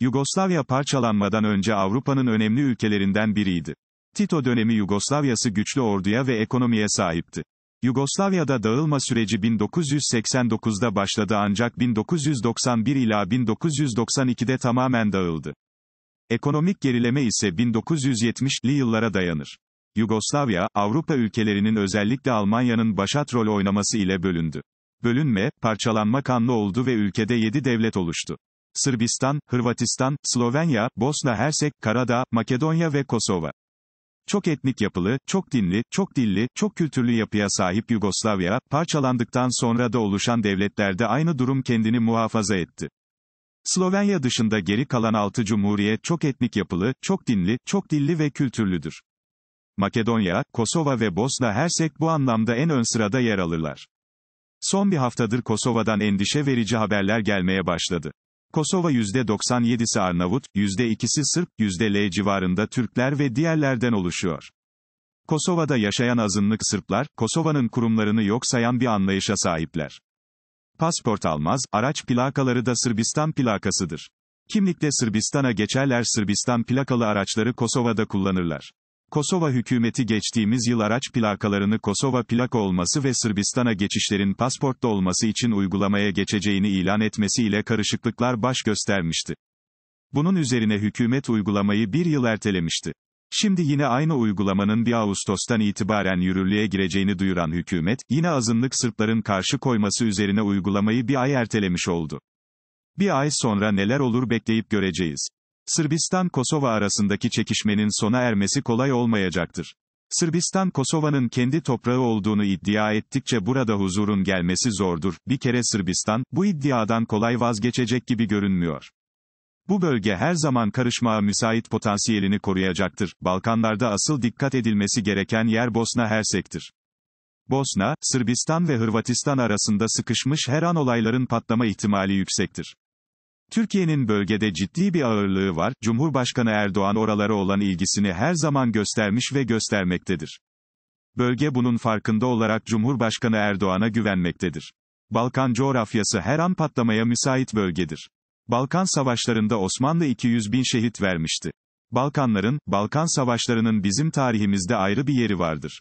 Yugoslavya parçalanmadan önce Avrupa'nın önemli ülkelerinden biriydi. Tito dönemi Yugoslavyası güçlü orduya ve ekonomiye sahipti. Yugoslavya'da dağılma süreci 1989'da başladı ancak 1991 ila 1992'de tamamen dağıldı. Ekonomik gerileme ise 1970'li yıllara dayanır. Yugoslavya, Avrupa ülkelerinin özellikle Almanya'nın başat rol oynaması ile bölündü. Bölünme, parçalanma kanlı oldu ve ülkede 7 devlet oluştu. Sırbistan, Hırvatistan, Slovenya, Bosna Hersek, Karadağ, Makedonya ve Kosova. Çok etnik yapılı, çok dinli, çok dilli, çok kültürlü yapıya sahip Yugoslavya, parçalandıktan sonra da oluşan devletlerde aynı durum kendini muhafaza etti. Slovenya dışında geri kalan altı cumhuriyet çok etnik yapılı, çok dinli, çok dilli ve kültürlüdür. Makedonya, Kosova ve Bosna Hersek bu anlamda en ön sırada yer alırlar. Son bir haftadır Kosova'dan endişe verici haberler gelmeye başladı. Kosova %97'si Arnavut, %2'si Sırp, %L civarında Türkler ve diğerlerden oluşuyor. Kosova'da yaşayan azınlık Sırplar, Kosova'nın kurumlarını yok sayan bir anlayışa sahipler. Pasport almaz, araç plakaları da Sırbistan plakasıdır. Kimlikle Sırbistan'a geçerler Sırbistan plakalı araçları Kosova'da kullanırlar. Kosova hükümeti geçtiğimiz yıl araç plakalarını Kosova plaka olması ve Sırbistan'a geçişlerin pasportta olması için uygulamaya geçeceğini ilan etmesiyle karışıklıklar baş göstermişti. Bunun üzerine hükümet uygulamayı bir yıl ertelemişti. Şimdi yine aynı uygulamanın 1 Ağustos'tan itibaren yürürlüğe gireceğini duyuran hükümet, yine azınlık Sırpların karşı koyması üzerine uygulamayı bir ay ertelemiş oldu. Bir ay sonra neler olur bekleyip göreceğiz. Sırbistan-Kosova arasındaki çekişmenin sona ermesi kolay olmayacaktır. Sırbistan Kosova'nın kendi toprağı olduğunu iddia ettikçe burada huzurun gelmesi zordur. Bir kere Sırbistan, bu iddiadan kolay vazgeçecek gibi görünmüyor. Bu bölge her zaman karışmaya müsait potansiyelini koruyacaktır. Balkanlarda asıl dikkat edilmesi gereken yer Bosna Hersek'tir. Bosna, Sırbistan ve Hırvatistan arasında sıkışmış her an olayların patlama ihtimali yüksektir. Türkiye'nin bölgede ciddi bir ağırlığı var, Cumhurbaşkanı Erdoğan oralara olan ilgisini her zaman göstermiş ve göstermektedir. Bölge bunun farkında olarak Cumhurbaşkanı Erdoğan'a güvenmektedir. Balkan coğrafyası her an patlamaya müsait bölgedir. Balkan savaşlarında Osmanlı 200 bin şehit vermişti. Balkanların, Balkan savaşlarının bizim tarihimizde ayrı bir yeri vardır.